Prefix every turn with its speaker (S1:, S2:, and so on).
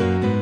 S1: you